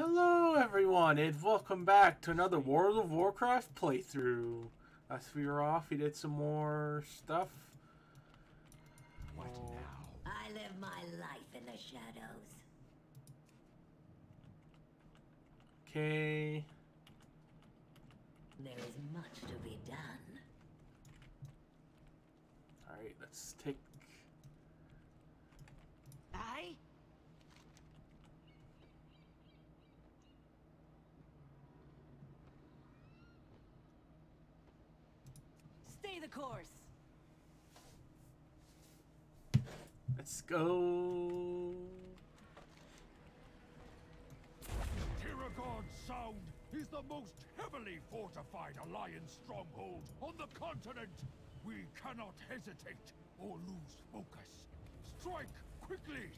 Hello everyone and welcome back to another World of Warcraft playthrough. Last we were off, we did some more stuff. What Oh. now? I live my life in the shadows. Okay. There is much to be done. Alright, let's take... I? Stay the course. Let's go... Tiragarde Sound is the most heavily fortified Alliance stronghold on the continent. We cannot hesitate or lose focus. Strike quickly!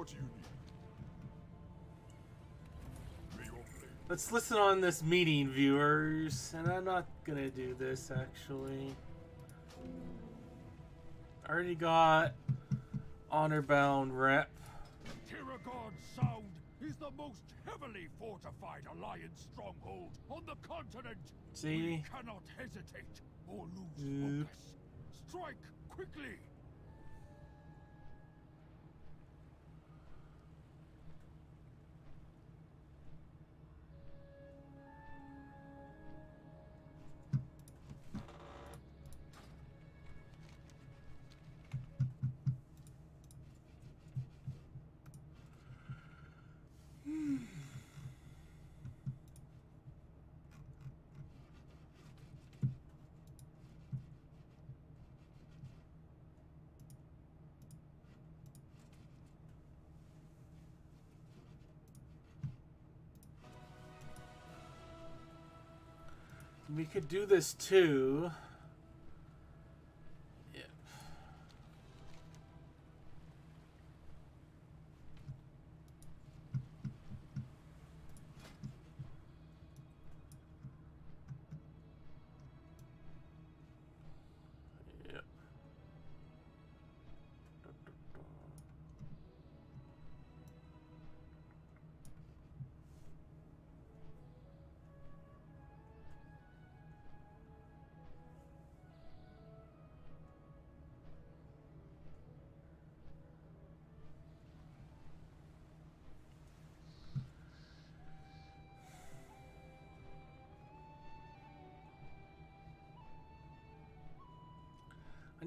What do you need? May your blade Let's listen on this meeting, viewers. And I'm not gonna do this, actually. I already got Honor Bound Rep. Tiragarde Sound is the most heavily fortified Alliance stronghold on the continent. See? We cannot hesitate or lose Yep. focus. Strike quickly! We could do this too.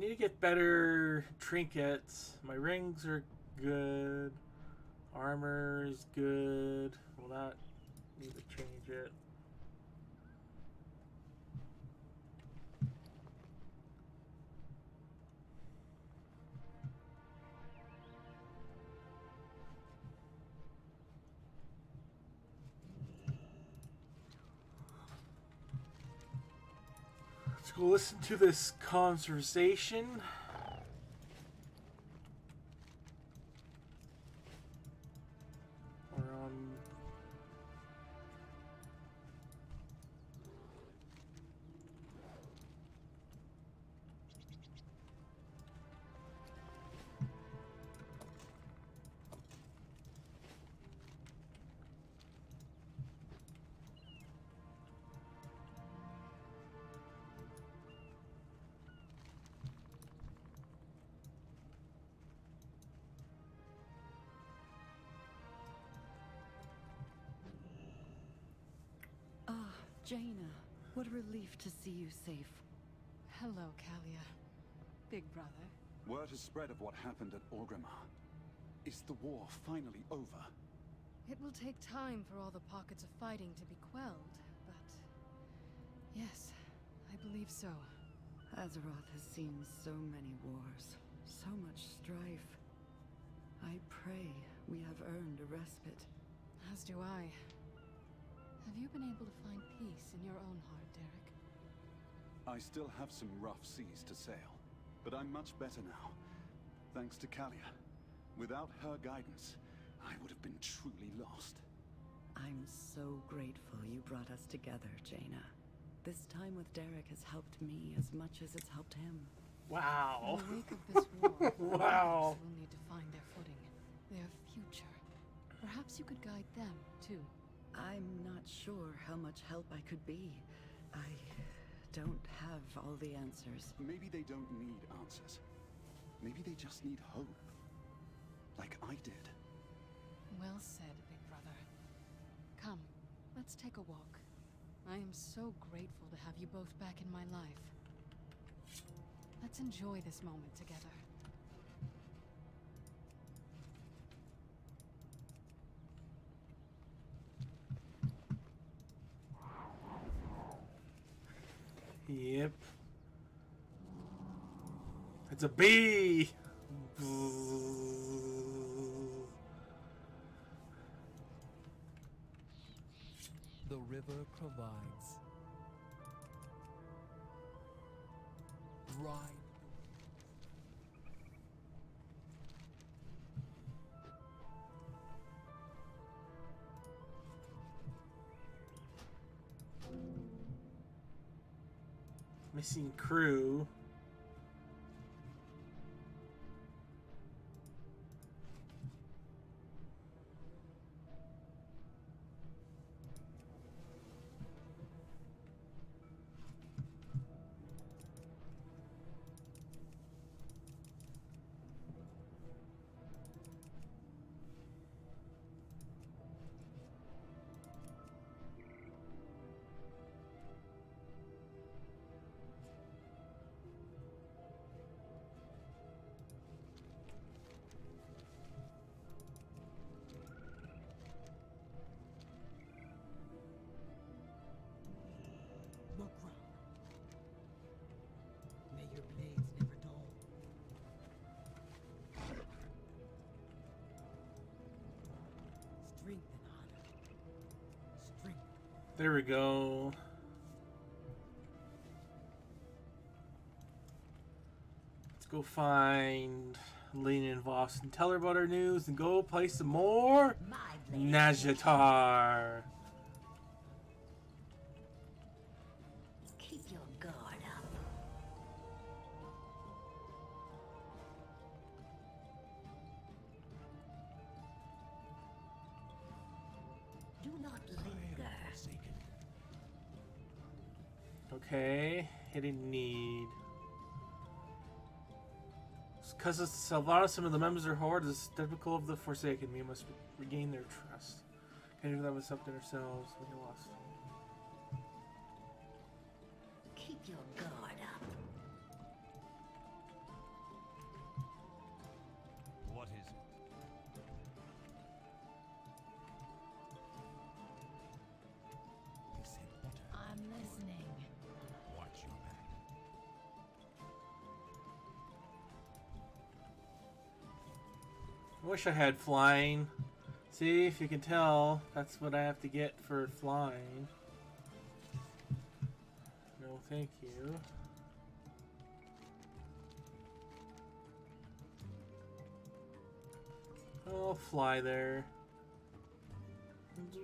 Need to get better trinkets. My rings are good. Armor is good. Will not need to change it. Go listen to this conversation. Jaina. What a relief to see you safe. Hello, Calia. Big brother. Word has spread of what happened at Orgrimmar. Is the war finally over? It will take time for all the pockets of fighting to be quelled, but... Yes, I believe so. Azeroth has seen so many wars, so much strife. I pray We have earned a respite. As do I. Have you been able to find peace in your own heart, Derek? I still have some rough seas to sail, but I'm much better now. Thanks to Calia. Without her guidance, I would have been truly lost. I'm so grateful you brought us together, Jaina. This time with Derek has helped me as much as it's helped him. Wow. In the wake of this war, Wow. Nords will need to find their footing, their future. Perhaps you could guide them, too. I'm not sure how much help I could be. I don't have all the answers. Maybe they don't need answers. Maybe they just need hope. Like I did. Well said, big brother. Come, let's take a walk. I am so grateful to have you both back in my life. Let's enjoy this moment together. Yep. It's a bee. The river provides. Missing crew. There we go. Let's go find Lillian Voss and tell her about our news and go play some more. Nazjatar. Okay, hitting need. Because of some of the members of the Horde is typical of the Forsaken. We must regain their trust. Can do that with something ourselves when you lost. Wish I had flying. See, if you can tell, that's what I have to get for flying. No, thank you. I'll fly there. Do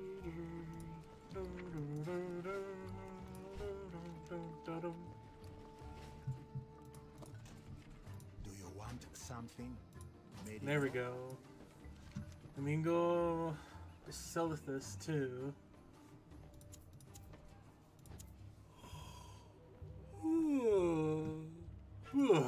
you want something? Maybe There we go. And we go too. Ooh. Ooh.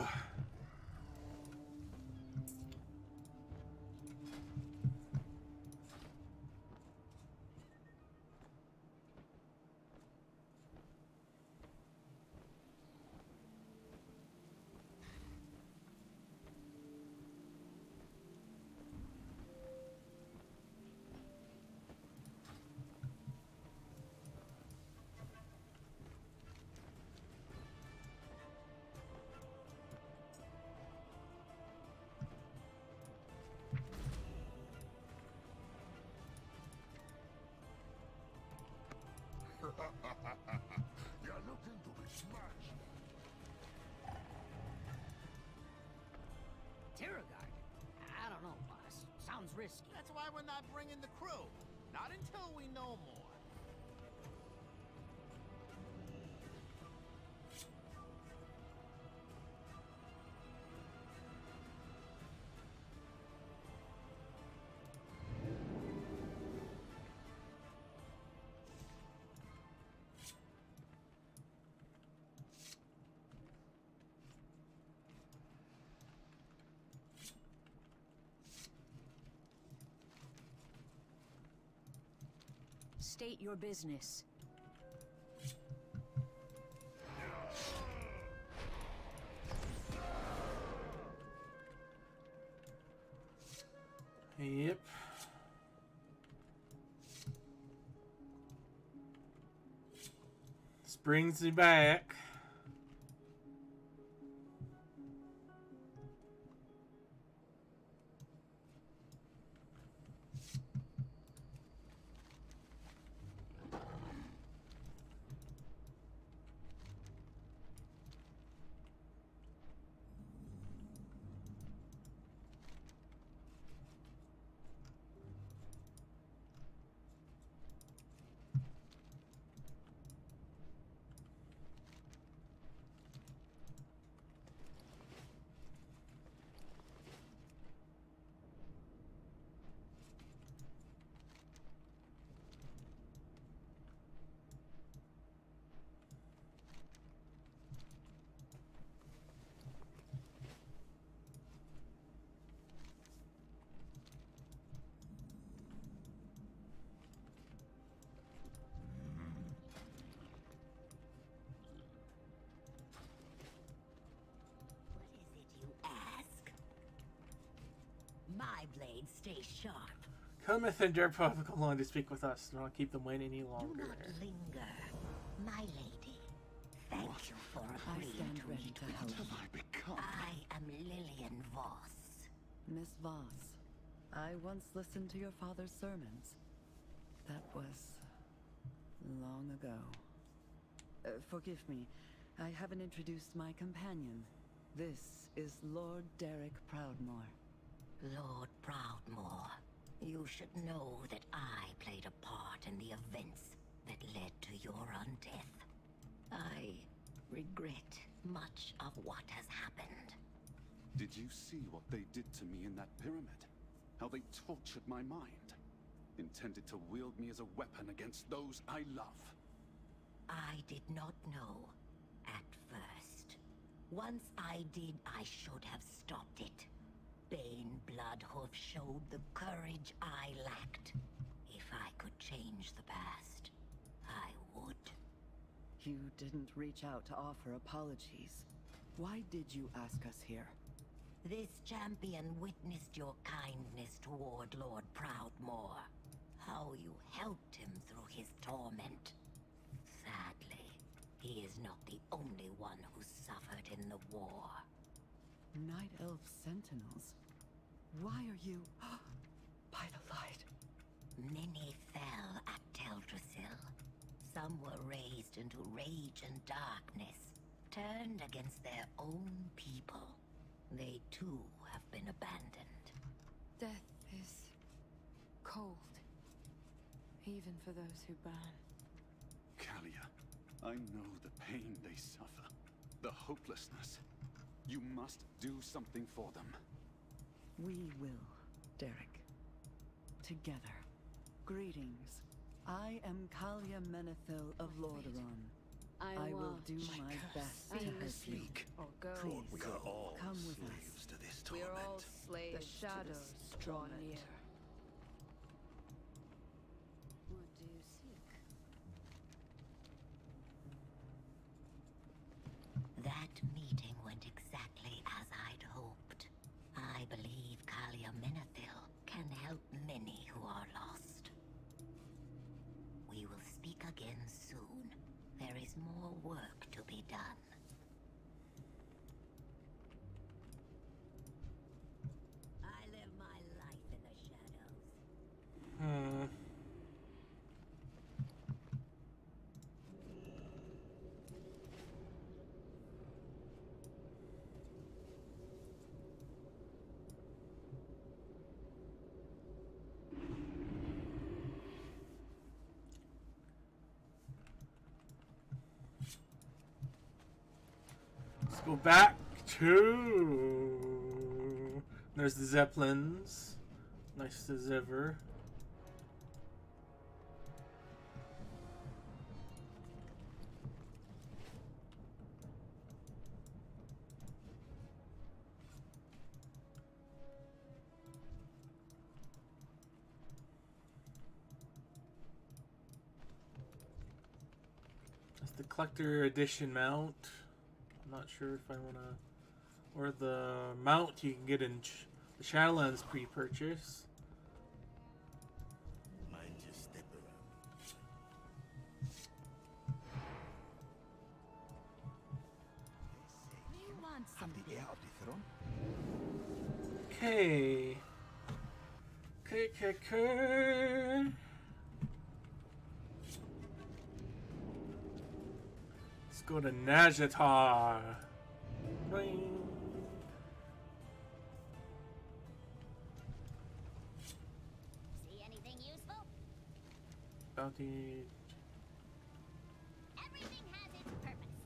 Risky. That's why we're not bringing the crew. Not until we know more. State your business. Yep. This brings me back. My blades stay sharp. Cometh and dare Prophet along to speak with us. Do not keep them waiting any longer. Do not linger, my lady. Thank you for I agreeing stand to ready meet to with help. me. I become? I am Lillian Voss. Miss Voss, I once listened to your father's sermons. That was long ago. Uh, forgive me, I haven't introduced my companion. This is Lord Derek Proudmoore. Lord Proudmoore, you should know that I played a part in the events that led to your undeath. I regret much of what has happened. Did you see what they did to me in that pyramid? How they tortured my mind? Intended to wield me as a weapon against those I love. I did not know at first. Once I did, I should have stopped it. Baine Bloodhoof showed the courage I lacked. If I could change the past, I would. You didn't reach out to offer apologies. Why did you ask us here? This champion witnessed your kindness toward Lord Proudmoore. How you helped him through his torment. Sadly, he is not the only one who suffered in the war. Night Elf Sentinels? Why are you... By the light. Many fell at Teldrassil. Some were raised into rage and darkness, turned against their own people. They too have been abandoned. Death is cold, even for those who burn. Calia, I know the pain they suffer, the hopelessness. You must do something for them. We will, Derek. Together. Greetings. I am Calia Menethil of Lordaeron. I, will do my best to help you. Or go. Please, We are all come with slaves us. to this torment. We torment. are all slaves. The to shadows this draw near. What do you seek? That meeting went exactly as I'd hoped. I believe Calia Menethil can help many who are lost. We will speak again soon. There more work Go back to. There's the Zeppelins. Nice as ever. That's the collector edition mount. I'm not sure if I want to. Or the mount you can get in Sh- the Shadowlands pre purchase. Mind your step You want The something? heir of the throne? Okay. Okay, okay, okay. Let's go to Nazjatar. Ring. See anything useful? Bounty. Everything has its purpose.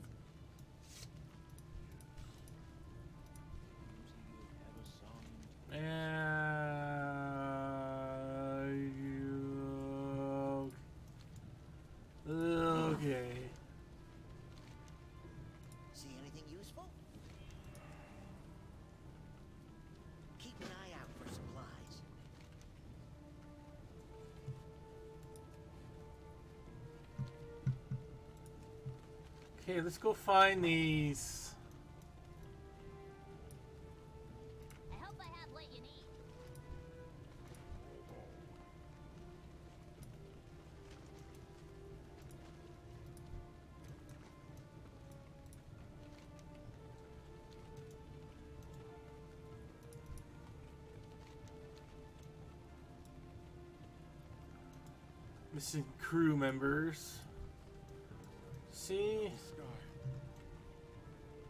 Let's go find these. I hope I have what you need. Missing crew members.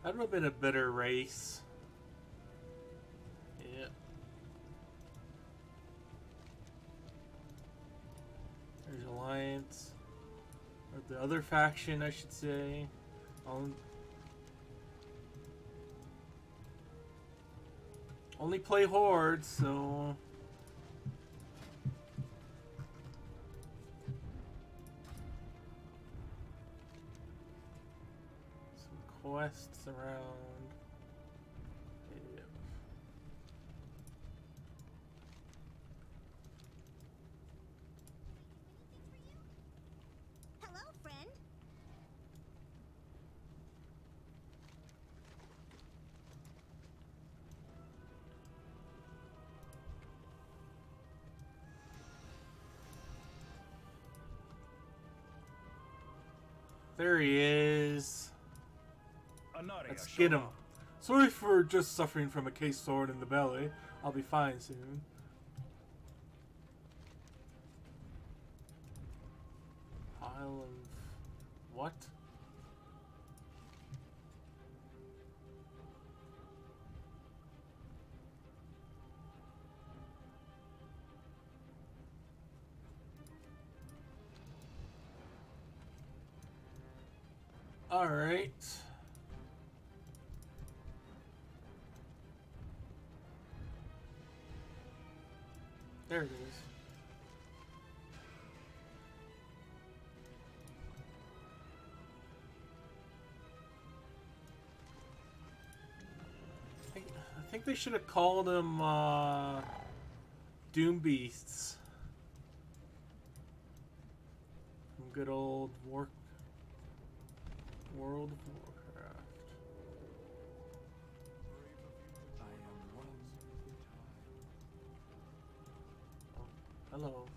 That would have been a better race. Yep. There's Alliance. Or the other faction, I should say. On- Only play Horde, so. Quests around. Yep. Hello, friend. There he is. Let's get him. Sorry for just suffering from a case sword in the belly. I'll be fine soon. Should have called them uh, Doom Beasts. From good old War World of Warcraft. I am one Hello.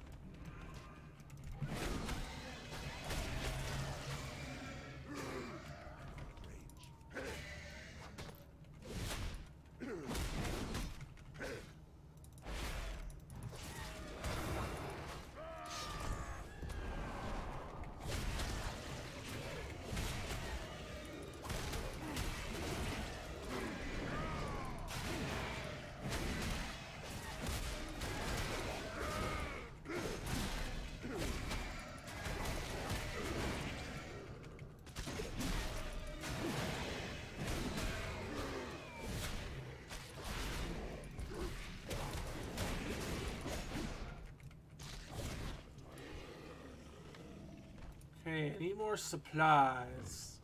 Okay, need more supplies.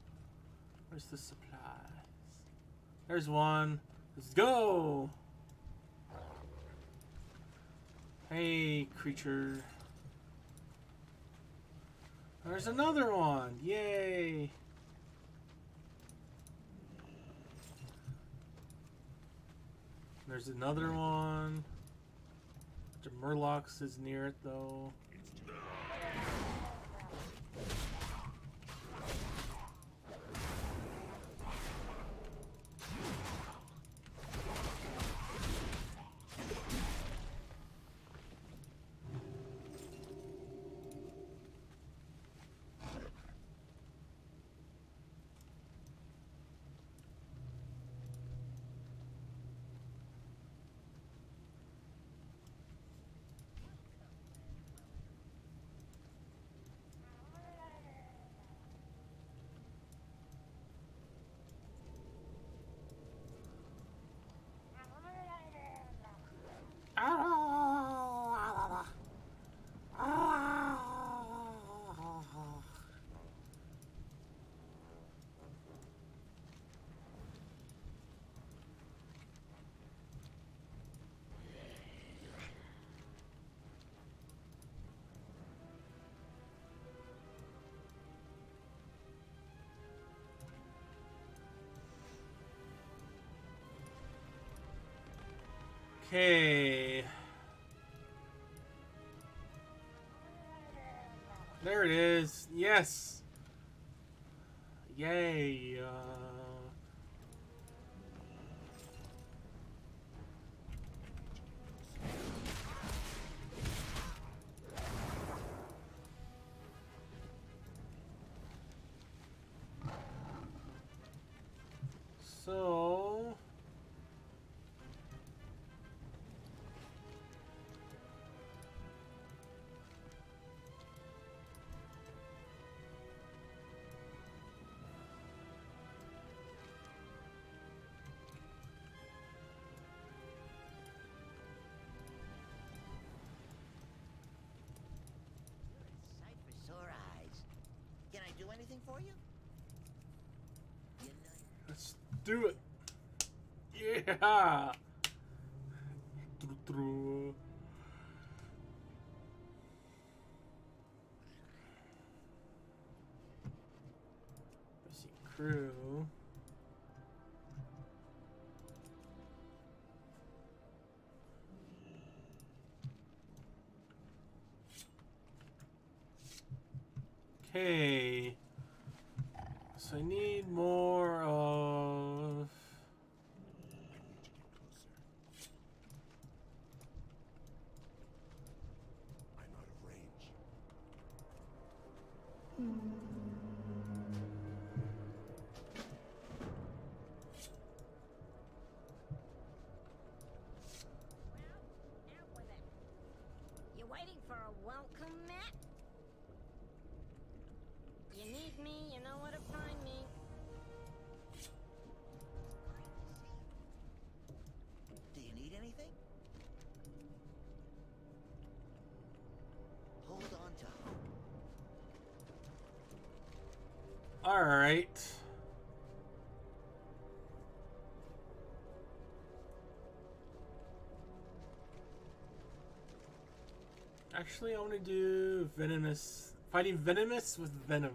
Where's the supplies? There's one. Let's go! Hey, creature. There's another one! Yay! There's another one. The Murlocs is near it though. Okay. There it is. Yes. Yay. Uh... do anything for you? Let's do it. Yeah. Tru-tru. Missing crew. Alright. Actually, I want to do venomous. Fighting venomous with venom.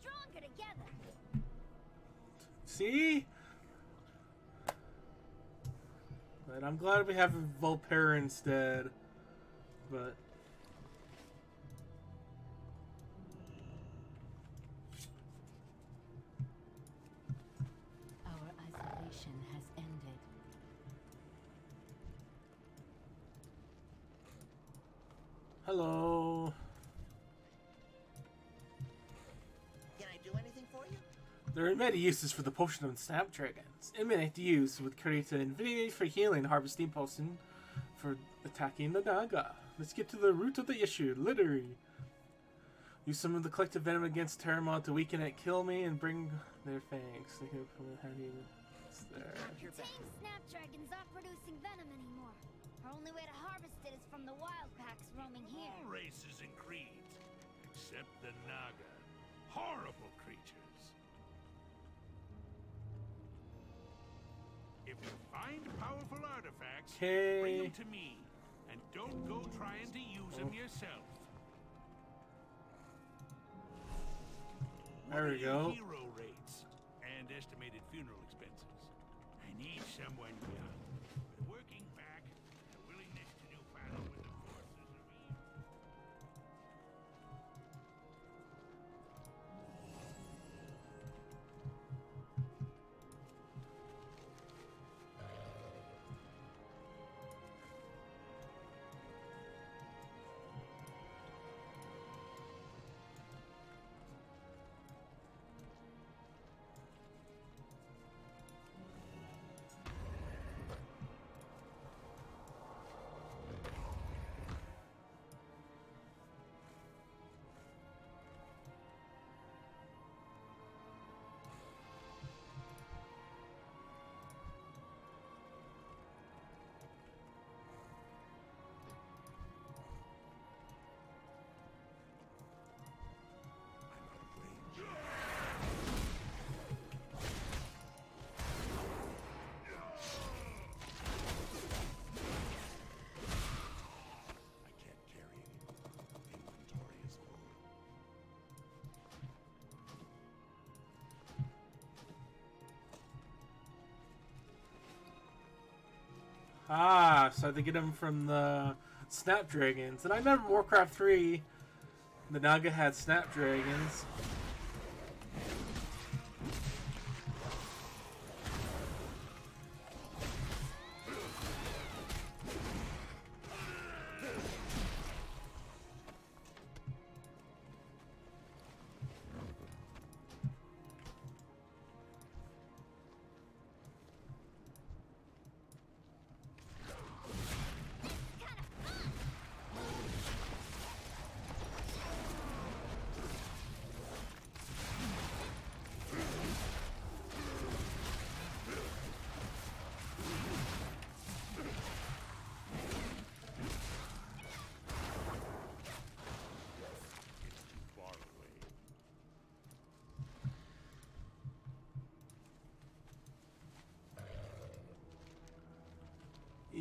Stronger together. See? But I'm glad we have Vulpera instead. But hello. Can I do anything for you? There are many uses for the potion of snapdragons. Imminent use would create an infinity for healing, harvesting potion for attacking the Naga. Let's get to the root of the issue, literally. Use some of the collective venom against Terramon to weaken it, kill me, and bring their fangs. They can from the heavy. It's there. Tame snapdragons aren't producing venom anymore. Our only way to harvest it is from the wild packs roaming here. All races and creeds, except the Naga. Horrible creatures. If you find powerful artifacts, bring them to me. And don't go trying to use them oh. yourself. There we go. Hero rates and estimated funeral expenses. I need someone young, Ah, so they get them from the Snapdragons. And I remember Warcraft 3, the Naga had Snapdragons.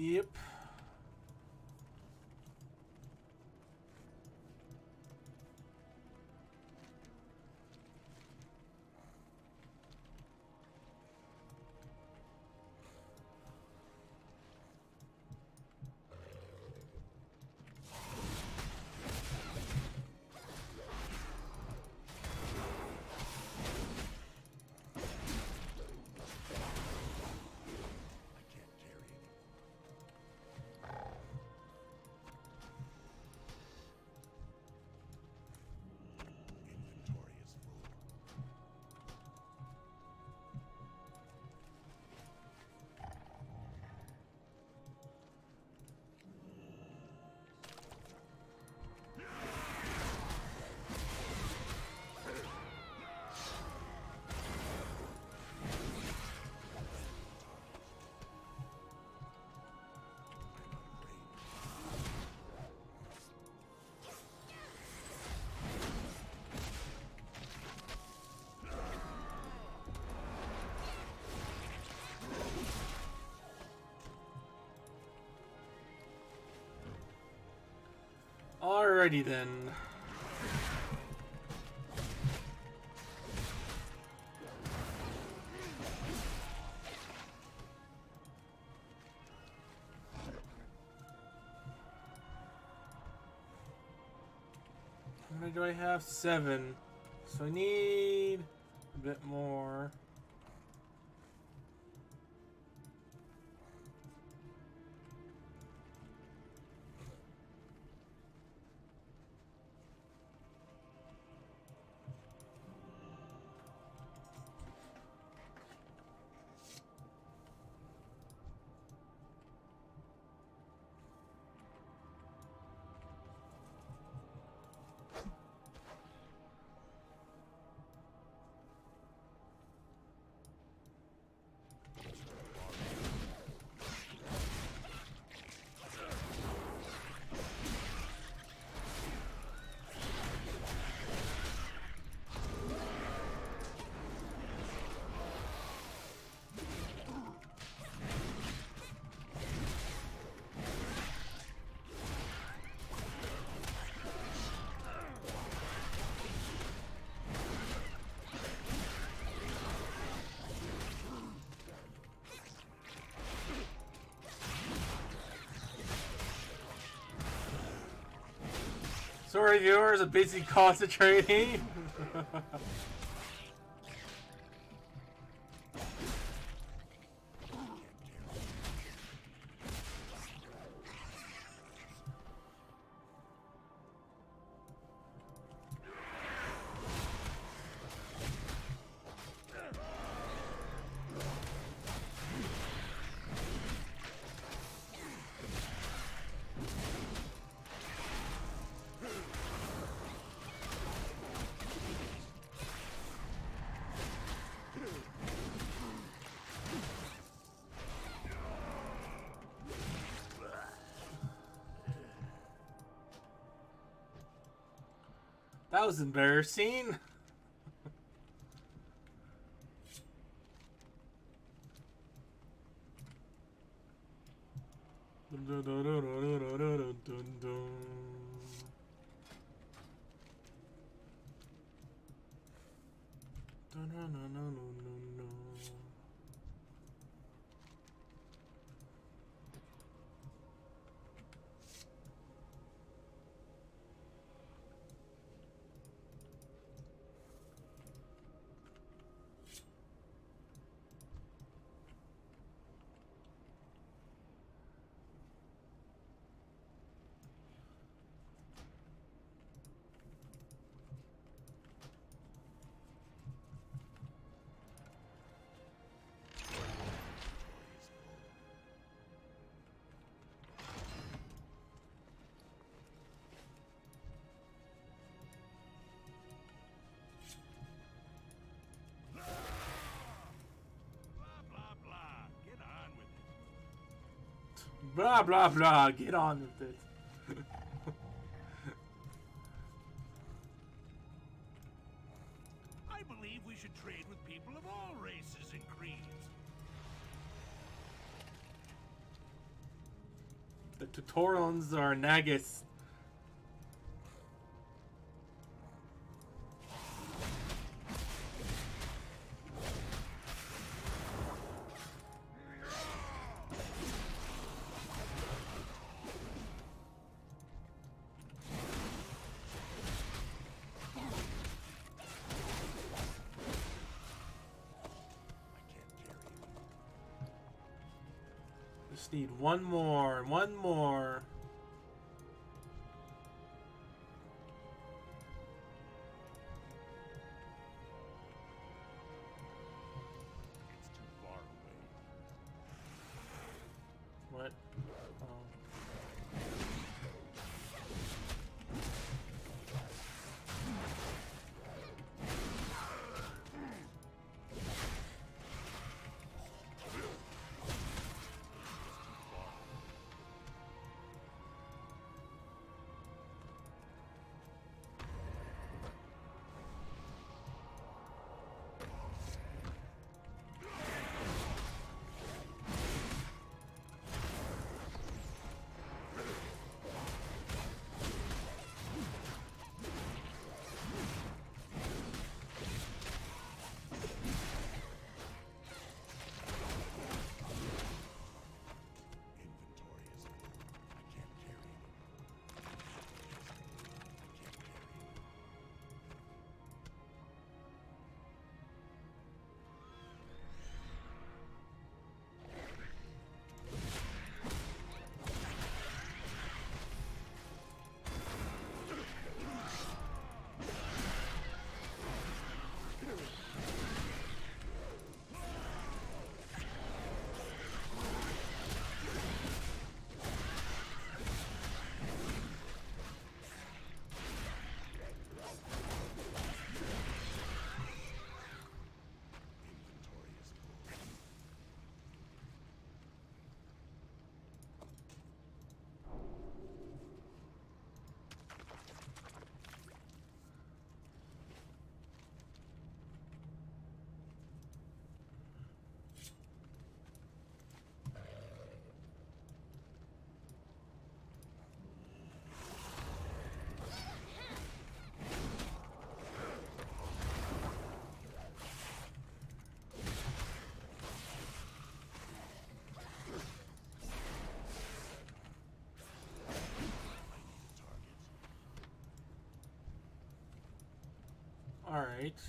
Yep. Alrighty then. How many do I have? Seven. So I need a bit more. Sorry, viewers, are busy concentrating. That was embarrassing. Blah blah blah. Get on with it. I believe we should trade with people of all races and creeds. The tutorials are Nagus. One more, one more. Alright.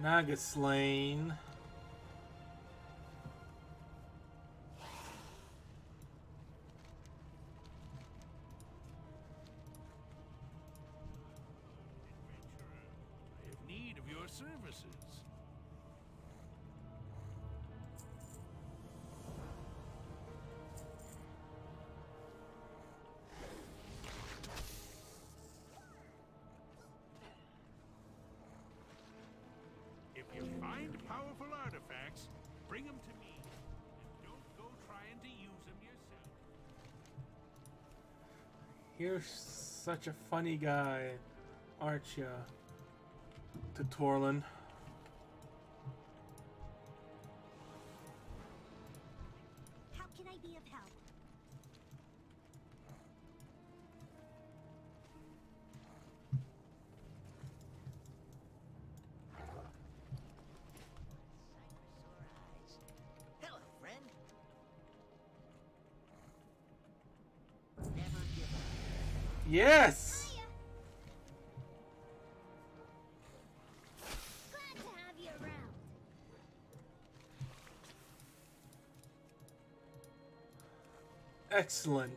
Naga slain. Find powerful artifacts, bring them to me. And don't go trying to use them yourself. You're such a funny guy, aren't you? To Torlin. Yes! Excellent.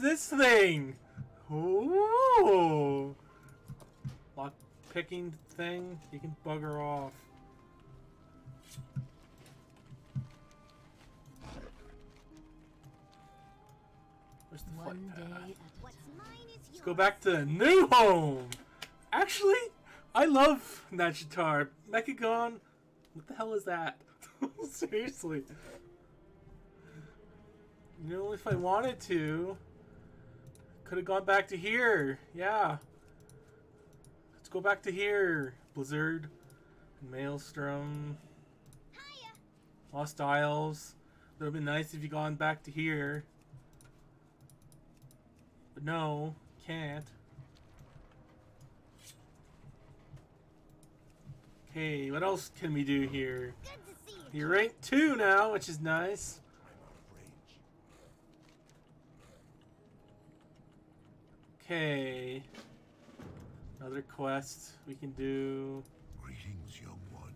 This thing? Ooh. Lock picking thing. You can bugger off. Where's the flight One path? What's mine is Let's go back to New Home. Actually, I love Nazjatar. Mechagon, what the hell is that? Seriously. You know, if I wanted to, could have gone back to here. Yeah. Let's go back to here. Blizzard, Maelstrom, Hiya. Lost Isles. Would have been nice if you gone back to here. But no, can't. Okay, what else can we do here? Good to see you. You're rank 2 now, which is nice. Okay. Another quest we can do. Greetings, young one.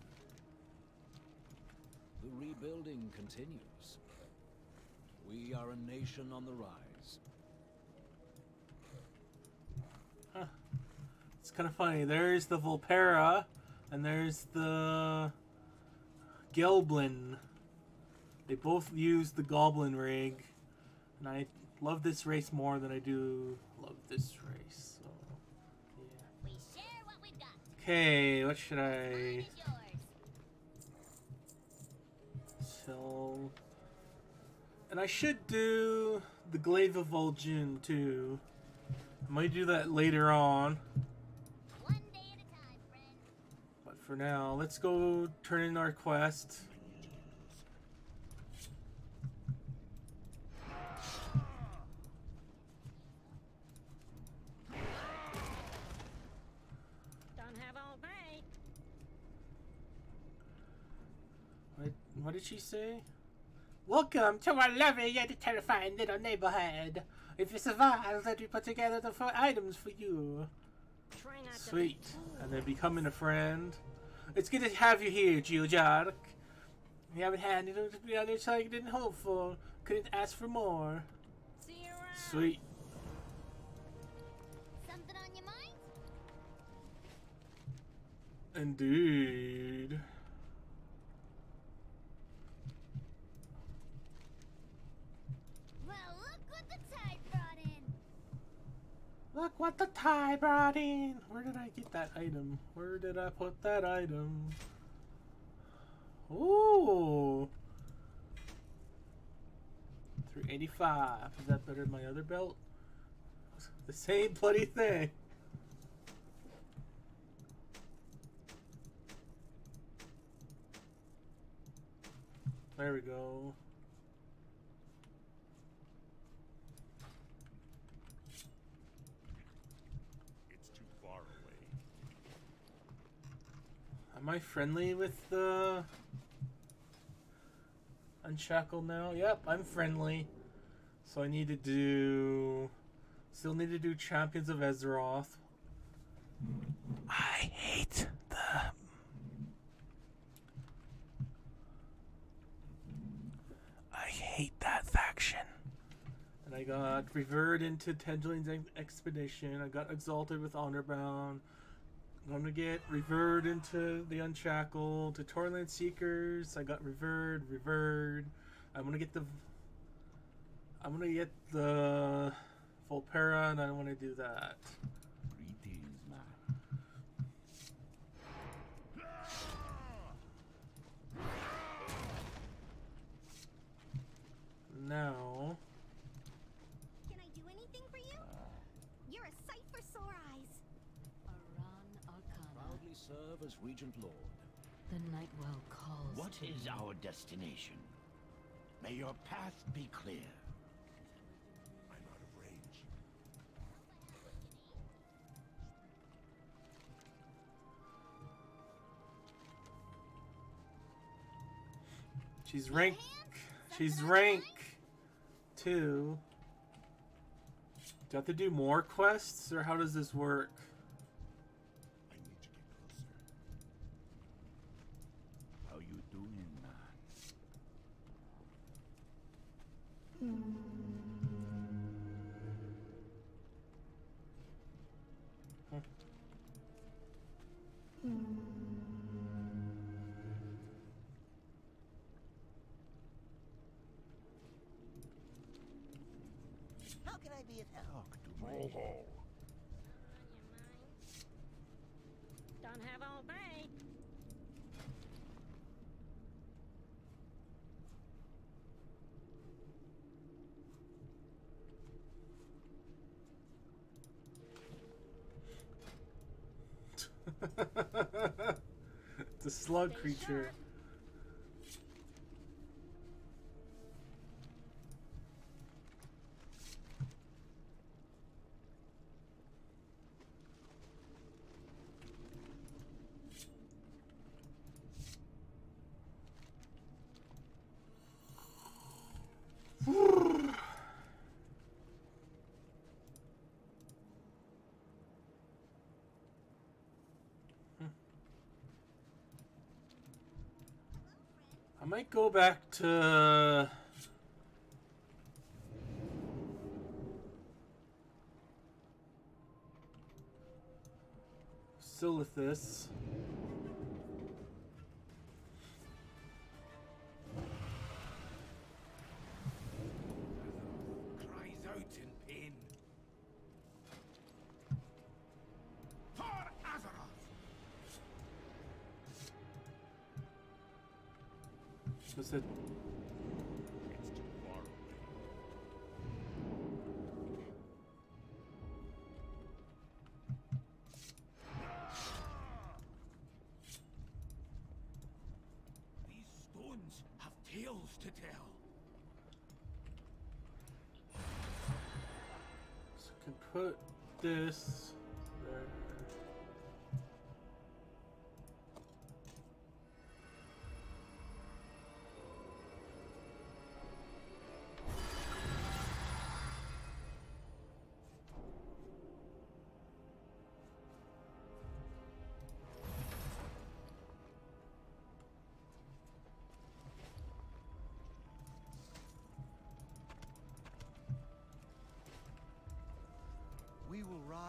The rebuilding continues. We are a nation on the rise. It's kind of funny. There's the Vulpera, and there's the Gelblin. They both use the Goblin rig, and I love this race more than I do love this race. So, We share what we've got. okay, what should I sell? And I should do the Glaive of Vol'jin too. I might do that later on. One day at a time, friend. But for now, let's go turn in our quest. Don't have all day. What, did she say? Welcome to our lovely yet terrifying little neighborhood. If you survive, let me put together the four items for you. Try not Sweet. And then becoming a friend. It's good to have you here, Geojark. We haven't had anything to be on side you didn't hope for. Couldn't ask for more. See you around. Sweet. Something on your mind? Indeed. Look what the tie brought in. Where did I get that item? Where did I put that item? Ooh. 385. Is that better than my other belt? The same bloody thing. There we go. It's too far away. Am I friendly with the Unshackled now? Yep, I'm friendly. So I need to do. Still need to do Champions of Azeroth. I hate the. I hate that faction. And I got revered into Tendriling's Expedition. I got exalted with Honorbound. I'm gonna get revered into the Unshackled, Tortollan Seekers. I got revered, revered. I'm gonna get the. I'm gonna get the Vulpera, and I want to do that. Greetings, man. Now, Can I do anything for you? You're a sight for sore eyes. Aran Arcana. Proudly serve as Regent Lord. The Nightwell calls. What to is me. our destination? May your path be clear. I'm out of range. she's rank. She's rank two. Do I have to do more quests, or how does this work? How can I be. Don't have all slug creature. Might go back to Silithus. It? It's too far away. These stones have tales to tell. So I can put this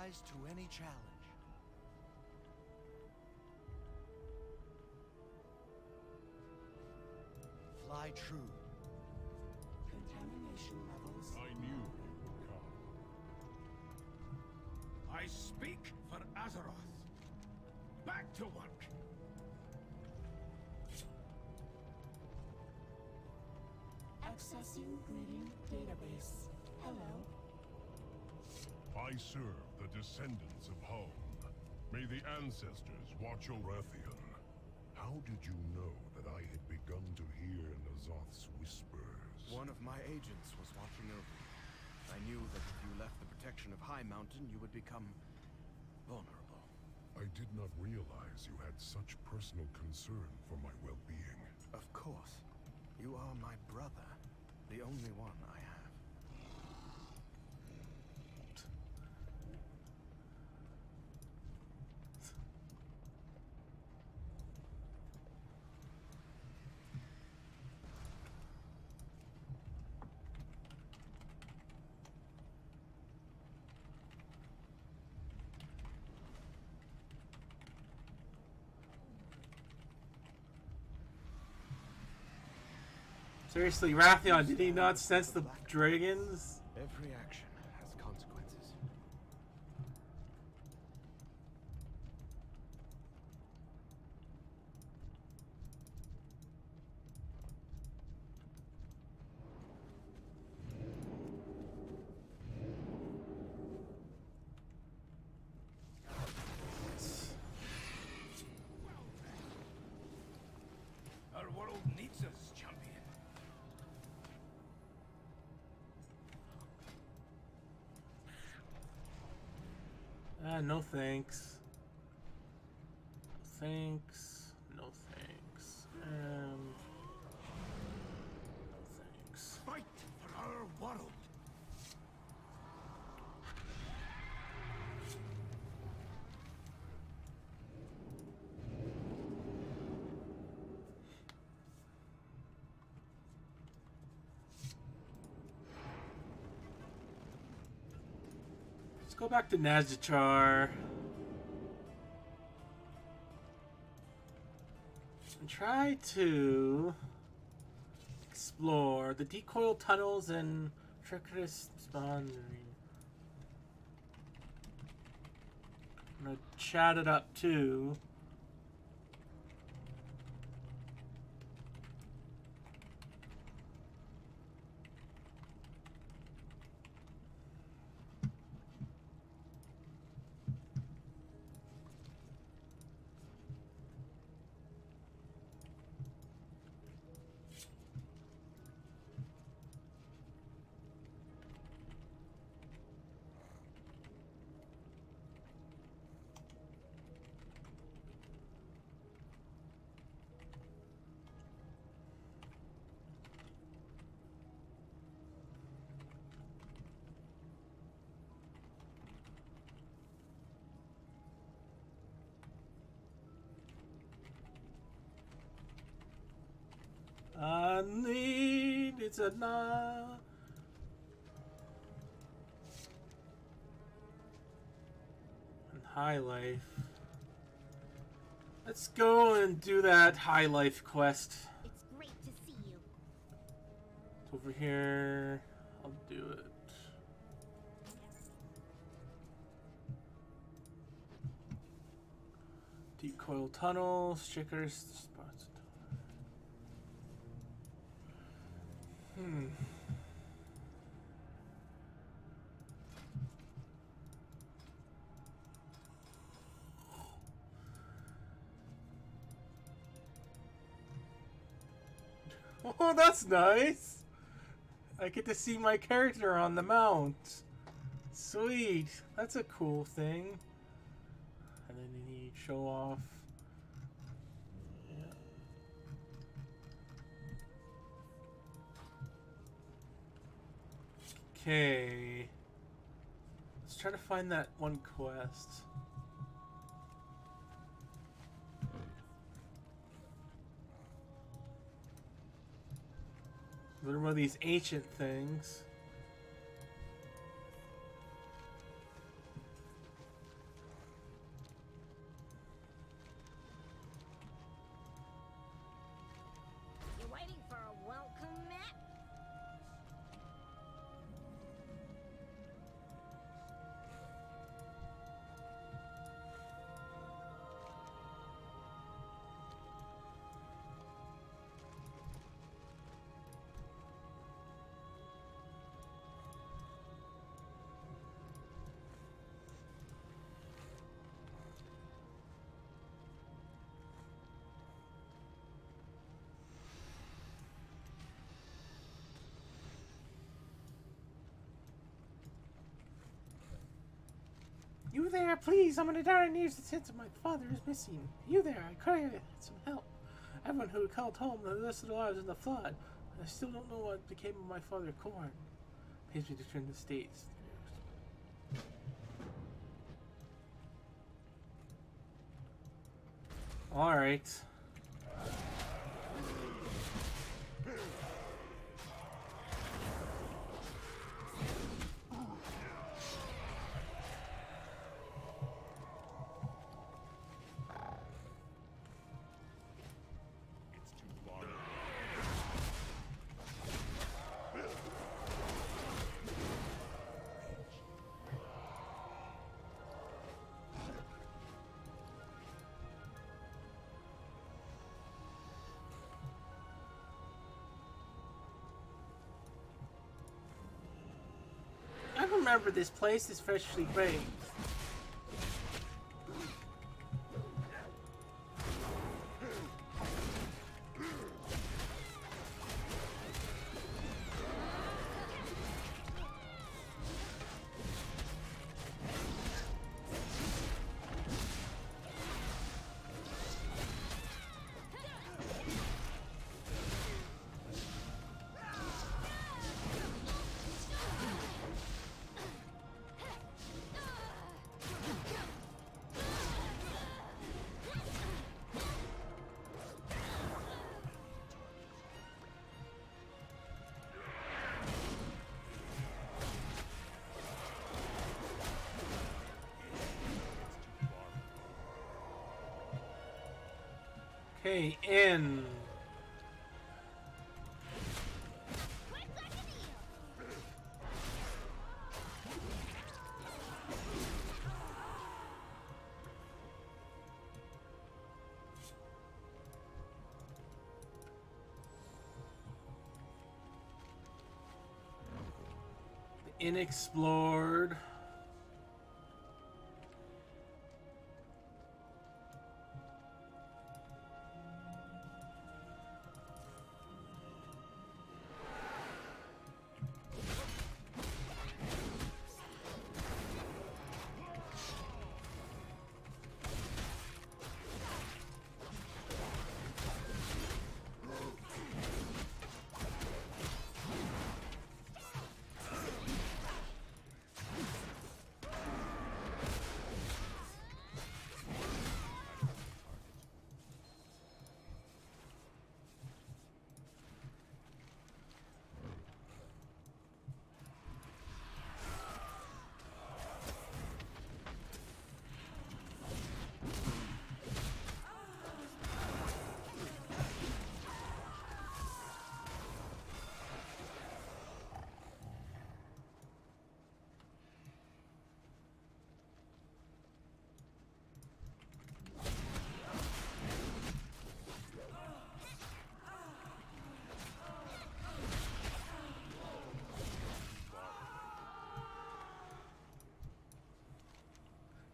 rise to any challenge. Fly true. Contamination levels. I knew you would come. I speak for Azeroth. Back to work. Accessing breeding database. Hello. I serve the descendants of Home. May the ancestors watch over Wrathion. How did you know that I had begun to hear N'Zoth's whispers? One of my agents was watching over you. I knew that if you left the protection of Highmountain, you would become vulnerable. I did not realize you had such personal concern for my well-being. Of course. You are my brother. The only one I have. Seriously, Wrathion, did he not sense the dragons? Every action has consequences. Our world needs us, champion. Ah, no thanks. Thanks. No thanks. Um. No thanks. Fight for our world. Let's go back to Nazjatar. And try to explore the decoil tunnels and Treacherous spawn. I'm gonna chat it up too. I need it's a na. And high life. Let's go and do that high life quest. It's great to see you. It's over here. I'll do it. Deep coil tunnel, stickers, Hmm. Oh, that's nice. I get to see my character on the mount. Sweet. That's a cool thing. And then you show off. Okay. Let's try to find that one quest. Learn one of these ancient things. There, please! I'm in a dire news. The sense of my father is missing. You there, I cry some help. Everyone who called home of their lives in the flood. I still don't know what became of my father, Corn. Pays me to turn the states. Alright. Remember this place is freshly baked. Inexplored.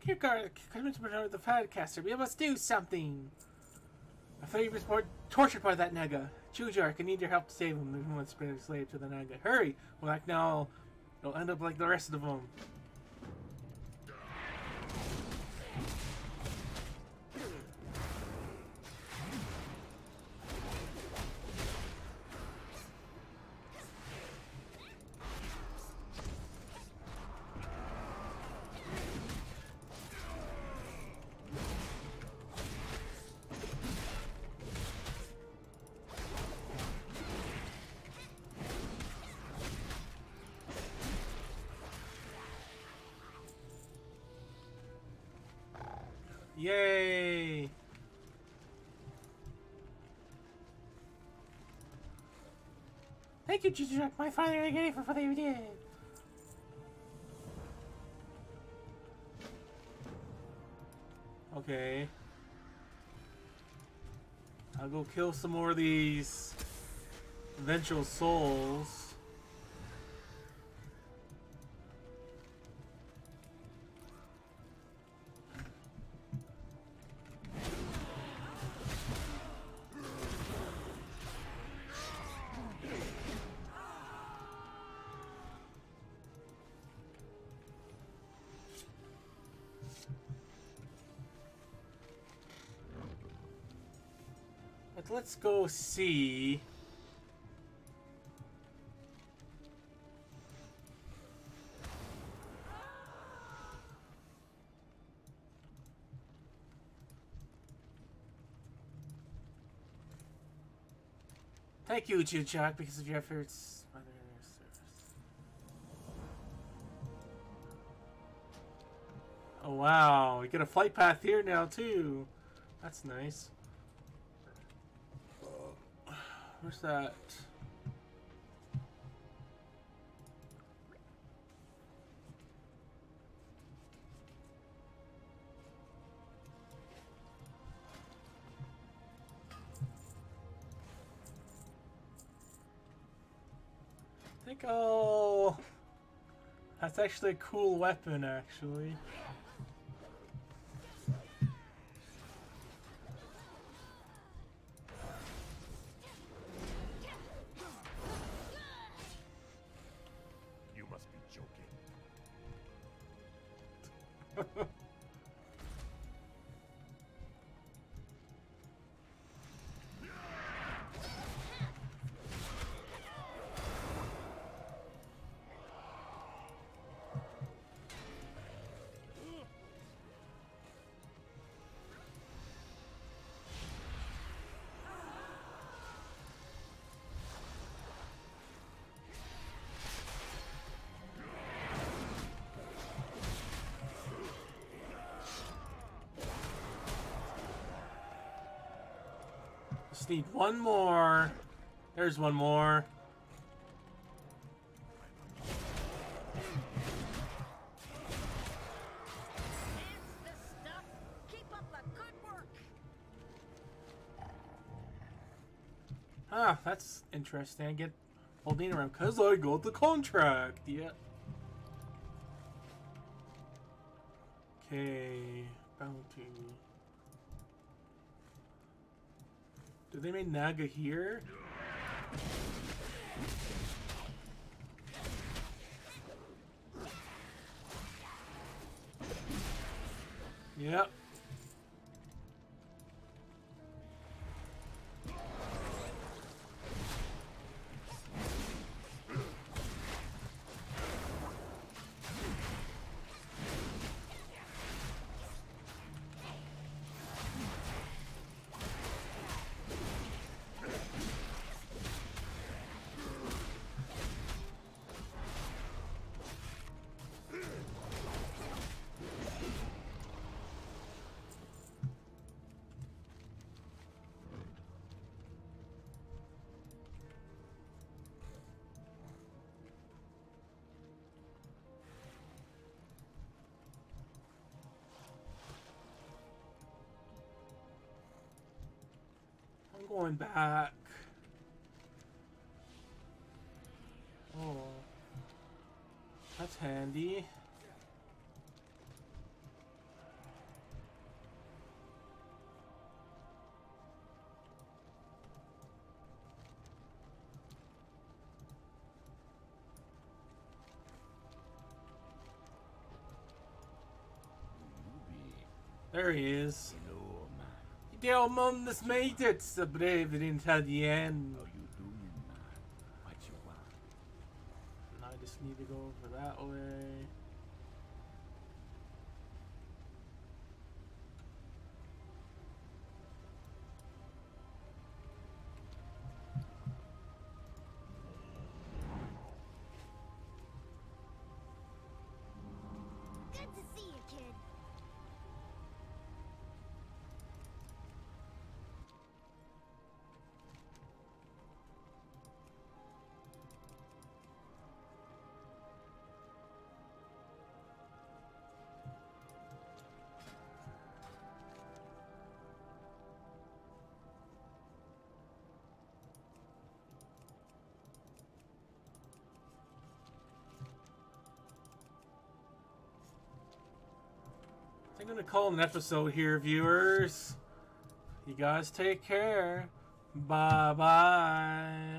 Kierkegaard, to protect the Fatcaster. We must do something. I thought he was more tortured by that Naga. Chujark, I need your help to save him. He wants to be a slave to the Naga. Hurry! Well, like now, it'll end up like the rest of them. Yay! Thank you, Jujujak. My father and I for what you did. Okay. I'll go kill some more of these vengeful souls. Let's go see. Thank you, Jujak, because of your efforts. Oh wow, we get a flight path here now too. That's nice. Where's that? I think I'll... That's actually a cool weapon, actually. Need one more. There's one more. Ah, that's interesting. I get holding around because I got the contract. Yeah. They make Naga here? Yep. Going back. Oh. That's handy. There he is. The almonds made it, the brave until the end. Call an episode here, viewers. You guys take care. Bye bye.